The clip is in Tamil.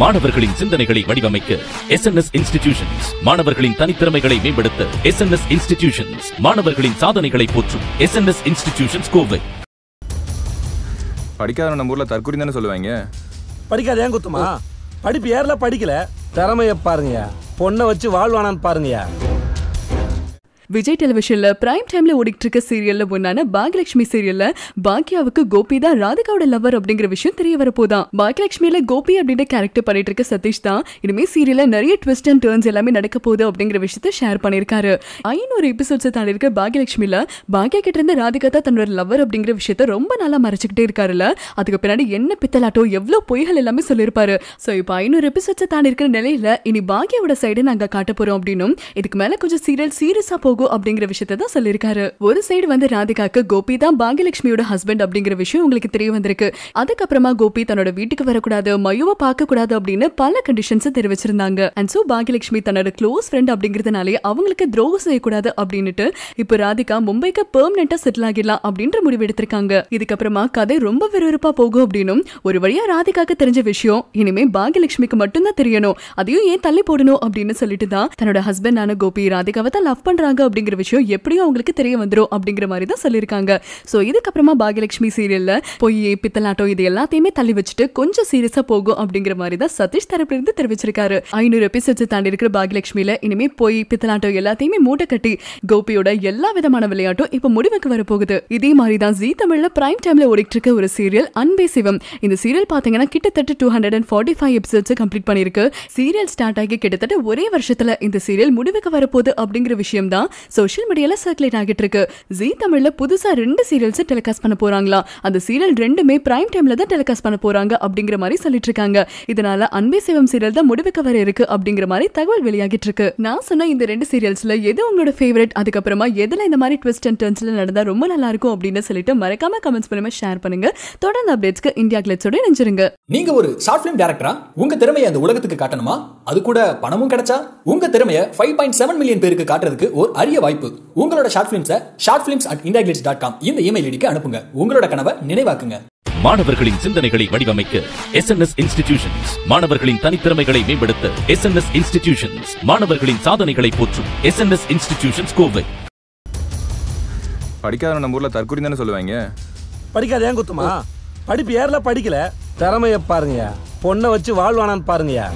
மாணவர்களின் சிந்தனைகளை வடிவமைக்க எஸ் என் எஸ் இன்ஸ்டிடியூஷன்ஸ் மாணவர்களின் தனித்திறமைகளை மேம்படுத்த எஸ் என் எஸ் இன்ஸ்டிடியூஷன்ஸ் மாணவர்களின் சாதனைகளை போற்றும் S N S institutions Kovai. படிக்காதவன் நம்ம ஊர்ல தற்கொலை தானே சொல்லுவாங்க? படிக்காத ஏன் குத்துமா? படிப்பு ஏறல படிக்கல. திறமைய பாருங்கயா பொண்ணை வச்சு வாழ்வானான்னு பாருங்கயா விஜய் டெலிவிஷன்ல பிரைம் டைம்ல ஓடிட்டு இருக்க சீரியல்ல ஒன்னான பாக்யலட்சுமி சீரியல்ல பாக்யாவுக்கு கோபி தான் ராதிகாவோட லவர் அப்படிங்கிற விஷயம் தெரிய வரப்போதான் பாக்யலட்சுமியில கோபி அப்படின்ற கேரக்டர் பண்ணிட்டு இருக்க சதீஷ் தான். இனிமே சீரியல்ல நிறைய ட்விஸ்ட் அண்ட் டர்ன்ஸ் எல்லாமே நடக்க போகுது அப்படிங்கிற விஷயத்த ஷேர் பண்ணிருக்காரு ஐநூறு எபிசோட்ஸ் தாண்டி இருக்க பாக்யலட்சுமியில பாக்யா கிட்ட இருந்து ராதிகா தான் தன்னோட லவர் அப்படிங்கிற விஷயத்த ரொம்ப நாளா மறைச்சுக்கிட்டே இருக்காருல்ல. அதுக்கு பின்னாடி என்ன பித்தலாட்டோ எவ்வளவு பொய்கள் எல்லாமே சொல்லியிருப்பாரு. சோ இப்போ ஐநூறு எபிசோட்ஸ் தாண்டி இருக்கிற நிலையில இனி பாக்யாவோட சைடு நாங்க காட்ட போறோம் அப்படின்னும் இதுக்கு மேல கொஞ்சம் சீரியல் சீரியஸா போகும். அப்படிங்கிற விஷயத்த தான் சொல்லியிருக்காரு. ஒரு சைடு வந்து ராதிகாக்கு கோபி தான் பாகியலட்சுமியோட ஹஸ்பண்ட் அப்படிங்கிற விஷயம் உங்களுக்கு தெரிய வந்திருக்கு. அதுக்கப்புறமா கோபி தன்னோட வீட்டுக்கு வரக்கூடாது மயுவை பார்க்க கூடாது அப்படின்னு பல கண்டிஷன்ஸ் தெரிவிச்சிருந்தாங்க. அண்ட் சோ பாகியலட்சுமி தன்னோட க்ளோஸ் ஃப்ரெண்ட் அப்படிங்கிறதுனாலே அவங்களுக்கு துரோகம் செய்யக்கூடாது அப்படின்னுட்டு இப்போ ராதிகா மும்பைக்கு பெர்மனெண்டா செட்டில் ஆகிடலாம் அப்படின்ற முடிவு எடுத்திருக்காங்க. இதுக்கப்புறமா கதை ரொம்ப விறுவிறுப்பா போகும் அப்படின்னும் ஒரு வழியா ராதிகாக்கு தெரிஞ்ச விஷயம் இனிமே பாகியலட்சுமிக்கு மட்டும்தான் தெரியணும் அதையும் ஏன் தள்ளி போடணும் அப்படின்னு சொல்லிட்டு தான் தன்னோட ஹஸ்பண்டான கோபி ராதிகாவை தான் லவ் பண்றாங்க அப்படிங்கிற விஷயம் எப்படியும் அவங்களுக்கு தெரிய வந்துடும் அப்படிங்கிற மாதிரி தான் சொல்லியிருக்காங்க. ஸோ இதுக்கப்புறமா பாகியலட்சுமி சீரியலில் பொய் பித்தலாட்டம் இது எல்லாத்தையுமே தள்ளி வச்சுட்டு கொஞ்சம் சீரியஸாக போகும் அப்படிங்கிற மாதிரி தான் சதீஷ் தரப்பிலிருந்து தெரிவிச்சிருக்காரு. ஐநூறு எபிசோட்ஸ் தாண்டி இருக்கிற பாகியலட்சுமியில் இனிமேல் பொய் பித்தலாட்டம் எல்லாத்தையுமே மூட்டை கட்டி கோபியோட எல்லா விதமான விளையாட்டும் இப்போ முடிவுக்கு வரப்போகுது இதே மாதிரி தான் ஜி தமிழ்ல பிரைம் டைம்ல ஓடிட்டு இருக்க ஒரு சீரியல் அன்பே சிவம். இந்த சீரியல் பாத்தீங்கன்னா கிட்டத்தட்ட two hundred and forty five episodes complete பண்ணிருக்கு சீரியல் ஸ்டார்ட் ஆகி கிட்டத்தட்ட ஒரே வருஷத்துல இந்த சீரியல் முடிவுக்கு வரப்போகுது அப்படிங்கிற விஷயம் தான் சோஷியல் மீடியால சர்க்குலேட் ஆகிட்டு இருக்கு ஜி தமிழ்ல புதுசா ரெண்டு சீரியல்ஸ் டெலிகாஸ்ட் பண்ண போறாங்களா? அந்த சீரியல் ரெண்டுமே பிரைம் டைம்ல தான் டெலிகாஸ்ட் பண்ண போறாங்க அப்படிங்கிற மாதிரி சொல்லிட்டு இருக்காங்க இதனால அன்பே சிவம் சீரியல் தான் முடிவுக்கு வர இருக்கு அப்படிங்கிற மாதிரி தகவல் வெளியாகிட்டு இருக்கு நான் சொன்ன இந்த ரெண்டு சீரியல்ஸ்ல எது உங்களோட ஃபேவரட் அதுக்கப்புறமா எதுல இந்த மாதிரி ட்விஸ்ட் அண்ட் டர்ன்ஸ்ல நடந்தா ரொம்ப நல்லா இருக்கும் அப்படின்னு சொல்லிட்டு மறக்காம கமெண்ட்ஸ் பண்ணுங்க ஷேர் பண்ணுங்க. தொடர்ந்து அப்டேட்ஸ்க்கு இந்தியா கிளட்ஸோட இணைஞ்சிருங்க. நீங்க ஒரு ஷார்ட் பிலிம் டேரக்டரா உங்க திறமையை அந்த உலகத்துக்கு காட்டணுமா? அது கூட பணமும் கிடைச்சா? உங்க திறமையை ஃபைவ் பாயிண்ட் செவன் மில்லியன் பேருக்கு காட்டுறதுக்கு ஒரு அரிய வாய்ப்பு. உங்களோட short பிலிம்ஸை short films at India dot com இந்த இமெயில் ஐடிக்கு அனுப்புங்க. உங்களோட கனவை நினைவாக்குங்க. மாணவர்களின் சிந்தனைகளை வடிவமைக்க எஸ் என் எஸ் இன்ஸ்டிடியூஷன்ஸ் மாணவர்களின் தனித்திறமைகளை மேம்படுத்த எஸ் என் எஸ் இன்ஸ்டிடியூஷன்ஸ் மாணவர்களின் சாதனைகளை போற்றும் S N S institutions Kovai. படிக்காதவன் நம்ம ஊர்ல தற்கொலை தானே சொல்லுவாங்க? படிக்காத ஏன் குத்துமா? படிப்பு ஏறல படிக்கல. திறமைய பாருங்கயா பொண்ணை வச்சு வாழ்வானான்னு பாருங்கயா